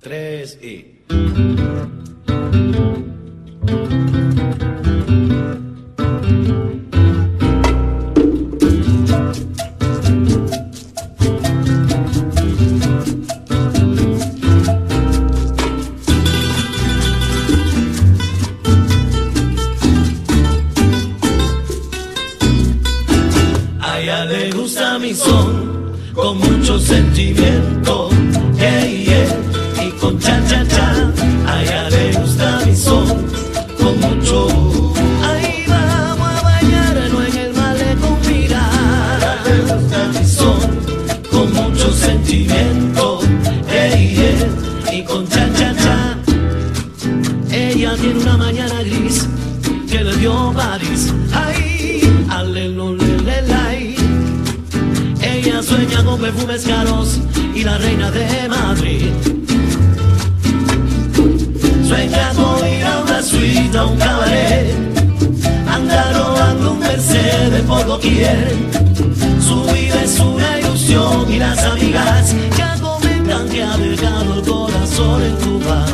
Tres y. A le gusta mi son con mucho sentimiento con perfumes caros y la reina de Madrid. Su encanto ir a una suite, a un cabaret, andar robando un Mercedes por doquier. Su vida es una ilusión y las amigas ya comentan que ha dejado el corazón en Cuba.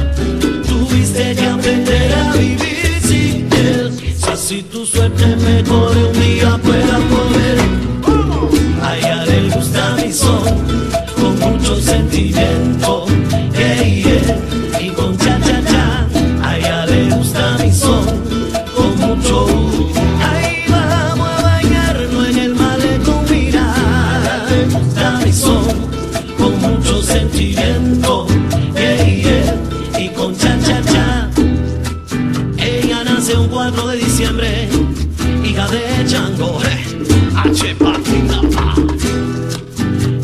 H patita pa.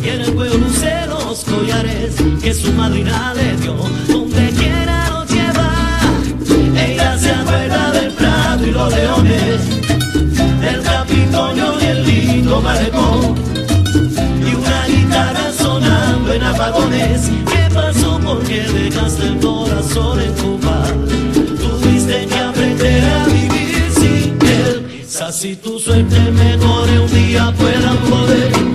Y en el cuello luce los collares que su madrina le dio, donde quiera lo lleva. Ella se acuerda del plato y los leones, del Capitolio y el lindo malecón. Y una guitarra sonando en apagones, ¿qué pasó? Porque dejaste el corazón en tu Así tu suerte mejore un día puedan poder.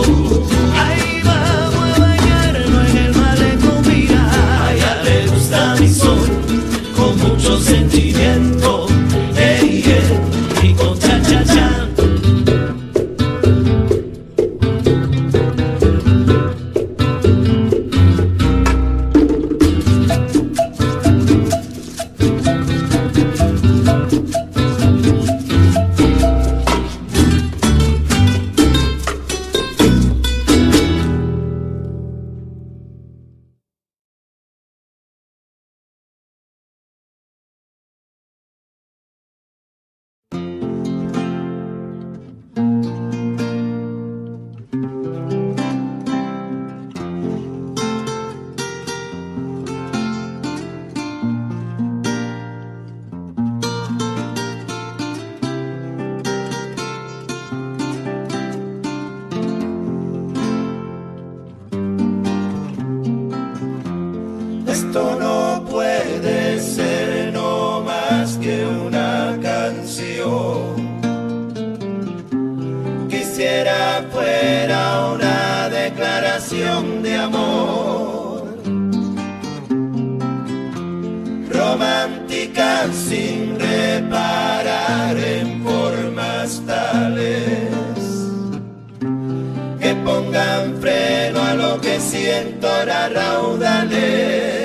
oh. no puede ser no más que una canción. Quisiera fuera una declaración de amor. Romántica sin reparar en formas tales que pongan freno a lo que siento la raudalez.